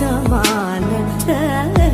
സമാന